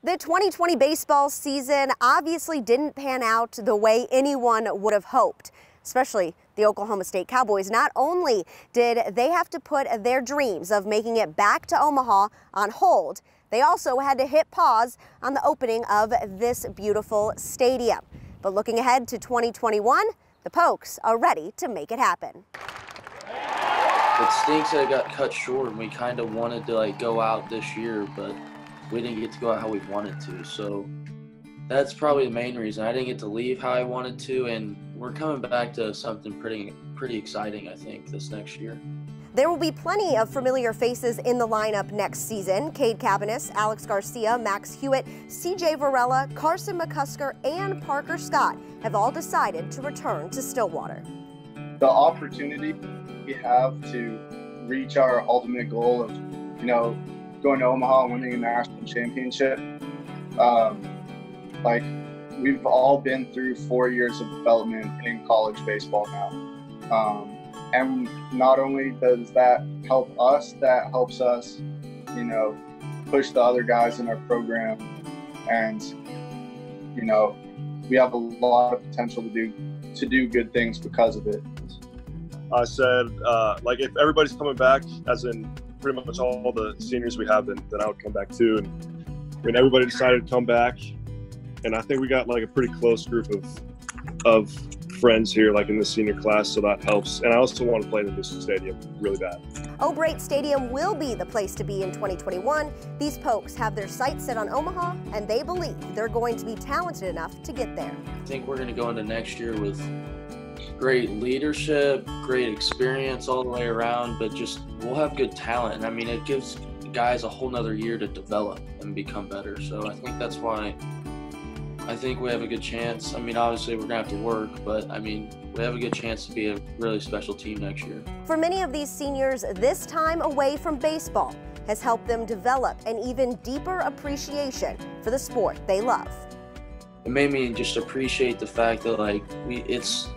The 2020 baseball season obviously didn't pan out the way anyone would have hoped, especially the Oklahoma State Cowboys. Not only did they have to put their dreams of making it back to Omaha on hold, they also had to hit pause on the opening of this beautiful stadium. But looking ahead to 2021, the Pokes are ready to make it happen. It stinks that it got cut short and we kind of wanted to like go out this year, but we didn't get to go out how we wanted to. So that's probably the main reason. I didn't get to leave how I wanted to, and we're coming back to something pretty pretty exciting. I think this next year. There will be plenty of familiar faces in the lineup next season. Cade Cabbiness, Alex Garcia, Max Hewitt, CJ Varela, Carson McCusker, and Parker Scott have all decided to return to Stillwater. The opportunity we have to reach our ultimate goal of, you know, going to Omaha and winning a national championship. Um, like we've all been through four years of development in college baseball now. Um, and not only does that help us, that helps us, you know, push the other guys in our program. And, you know, we have a lot of potential to do to do good things because of it. I said, uh, like, if everybody's coming back, as in pretty much all the seniors we have, then, then I would come back too. And when everybody decided to come back, and I think we got like a pretty close group of of friends here, like in the senior class, so that helps. And I also want to play in this stadium really bad. Oh, O'Brate Stadium will be the place to be in 2021. These Pokes have their sights set on Omaha, and they believe they're going to be talented enough to get there. I think we're going to go into next year with great leadership, great experience all the way around, but just we'll have good talent. And I mean, it gives guys a whole nother year to develop and become better. So I think that's why I think we have a good chance. I mean, obviously, we're going to have to work, but I mean, we have a good chance to be a really special team next year. For many of these seniors, this time away from baseball has helped them develop an even deeper appreciation for the sport they love. It made me just appreciate the fact that like we it's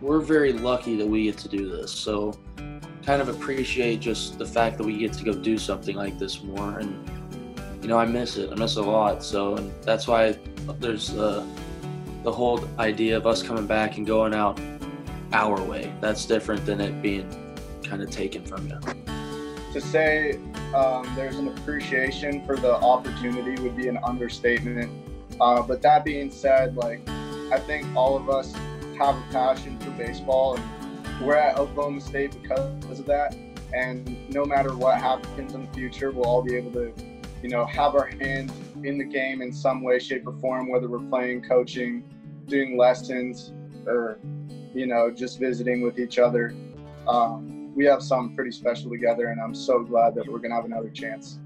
we're very lucky that we get to do this. So kind of appreciate just the fact that we get to go do something like this more and you know, I miss it. I miss a lot. So and that's why there's uh, the whole idea of us coming back and going out our way. That's different than it being kind of taken from you. To say um, there's an appreciation for the opportunity would be an understatement. Uh, but that being said, like I think all of us have a passion for baseball, and we're at Oklahoma State because of that. And no matter what happens in the future, we'll all be able to, you know, have our hands in the game in some way, shape, or form, whether we're playing, coaching, doing lessons, or, you know, just visiting with each other. Um, we have something pretty special together, and I'm so glad that we're going to have another chance.